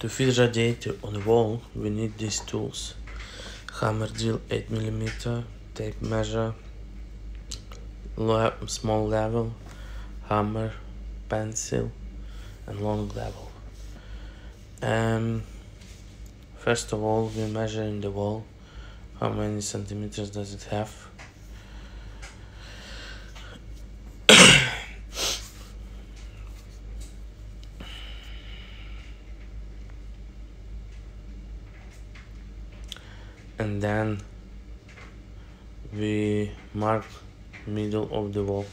To fit radiator on the wall, we need these tools. Hammer drill 8mm, tape measure, small level, hammer, pencil, and long level. Um, first of all, we measure in the wall how many centimeters does it have and then we mark middle of the wall.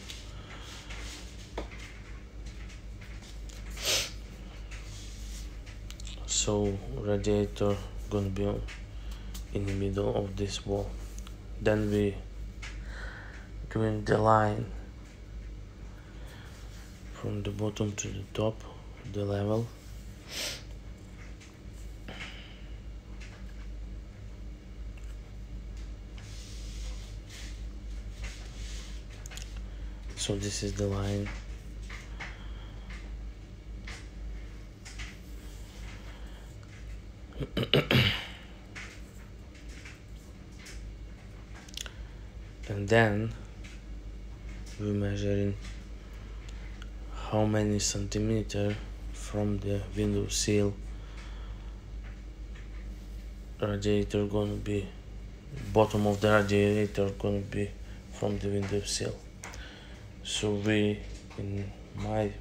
So radiator gonna be in the middle of this wall. Then we doing the line from the bottom to the top the level so this is the line. And then we measuring how many centimeter from the window sill radiator gonna be bottom of the radiator gonna be from the window sill so we in my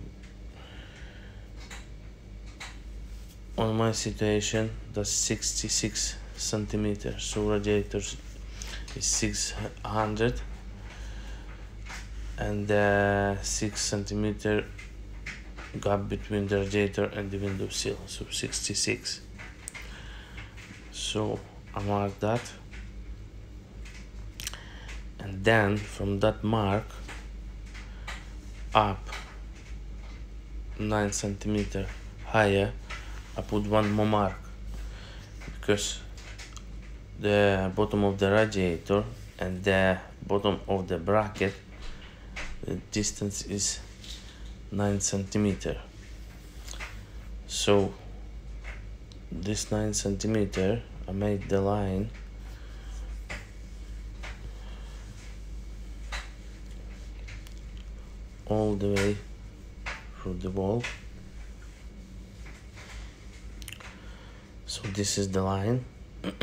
on my situation that's 66 centimeters. So radiators is 600 and uh, 6 centimeter gap between the radiator and the window sill. So 66 so I mark that. And then from that mark up 9 centimeter higher I put one more mark. Because the bottom of the radiator and the bottom of the bracket the distance is 9 centimeter. So this 9 centimeter I made the line all the way through the wall. So this is the line.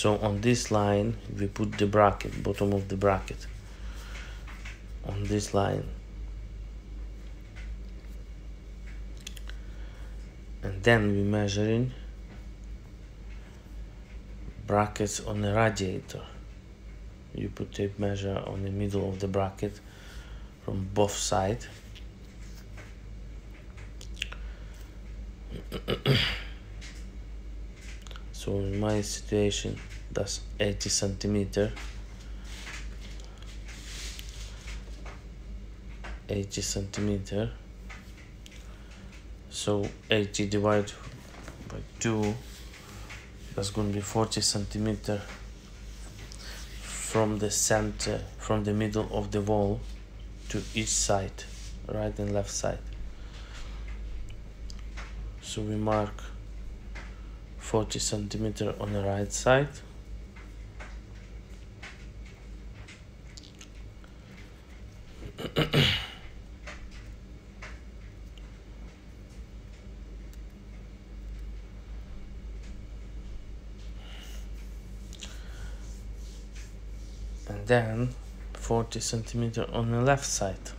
So on this line we put the bracket bottom of the bracket. On this line. And then we measuring brackets on the radiator you put tape measure on the middle of the bracket from both sides so in my situation that's 80 centimeter. 80 centimeter. So 80 divided by 2 that's going to be 40 centimeter from the center from the middle of the wall to each side right and left side. So we mark 40 centimeter on the right side then 40 centimeter on the left side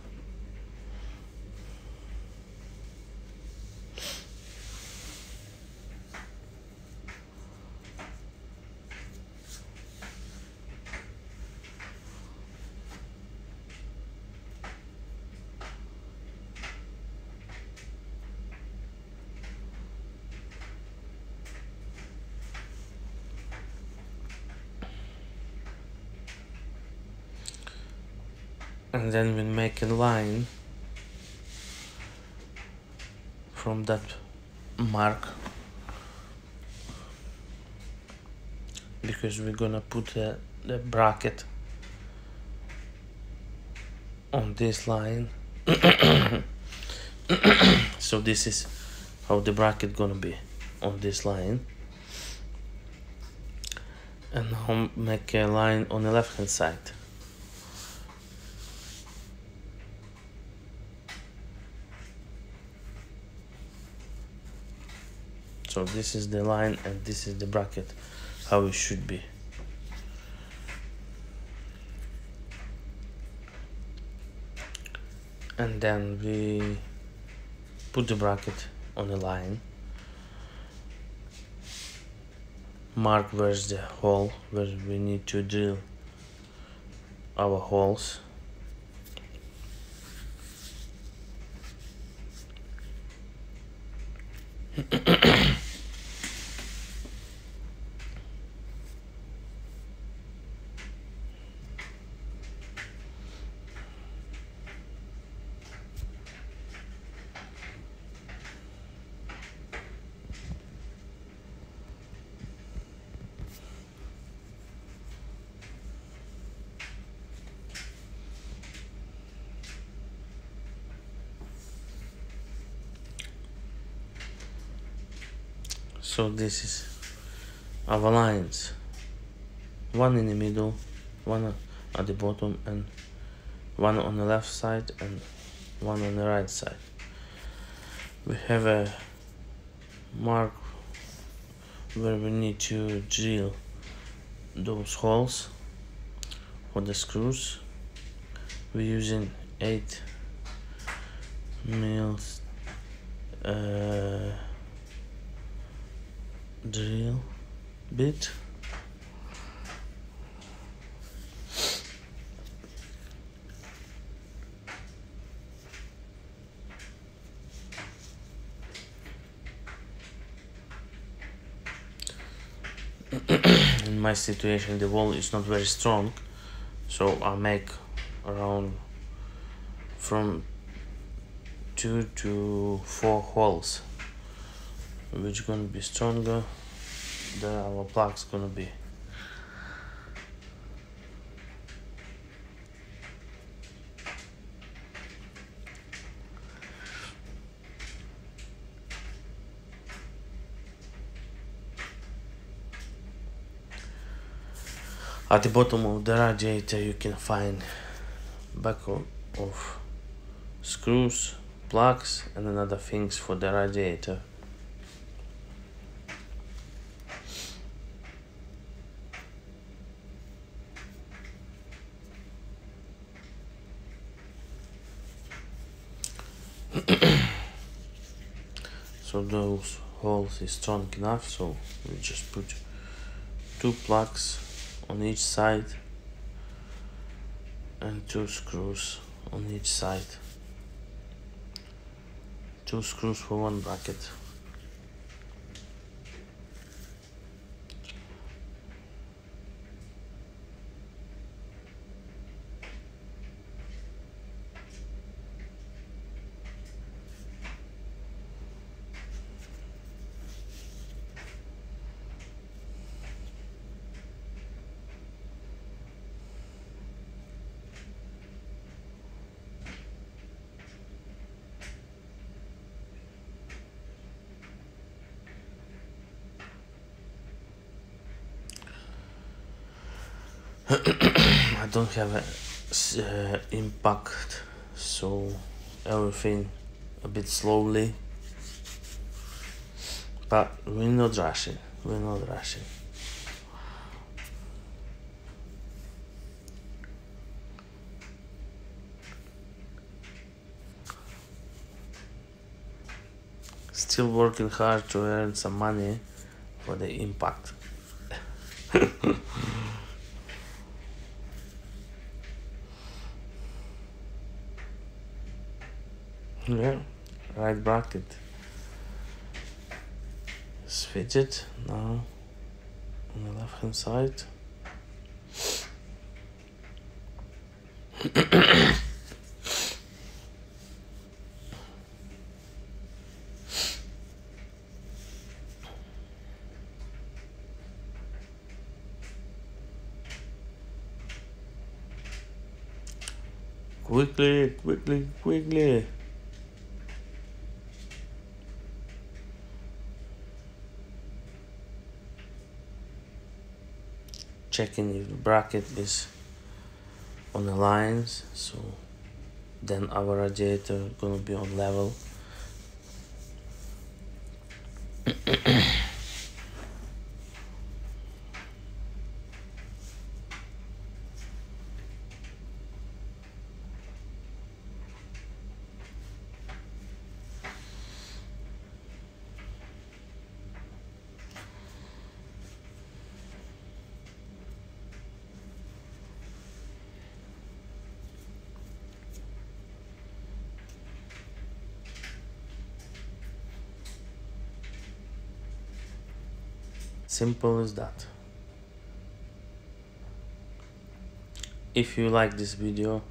and then we make a line from that mark. Because we're gonna put the, the bracket on this line. So this is how the bracket gonna be on this line. And now make a line on the left hand side so this is the line and this is the bracket how it should be. And then we put the bracket on the line. Mark where's the hole where we need to drill our holes so this is our lines. One in the middle one at the bottom and one on the left side and one on the right side. We have a mark where we need to drill those holes for the screws. We're using 8 mils uh, drill bit. In my situation the wall is not very strong so I make around from two to four holes which gonna be stronger than our plugs gonna be At the bottom of the radiator you can find buckle of screws, plugs and another things for the radiator. So those holes is strong enough so we just put two plugs on each side and two screws on each side. Two screws for one bracket I don't have a uh, impact so everything a bit slowly. But we're not rushing we're not rushing. Still working hard to earn some money for the impact yeah right bracket. Switch it now on the left hand side. Quickly quickly quickly checking if the bracket is on the lines. So then our radiator gonna be on level Simple as that. If you like this video,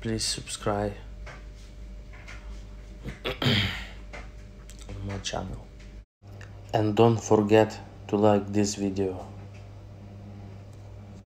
please subscribe on my channel. And don't forget to like this video.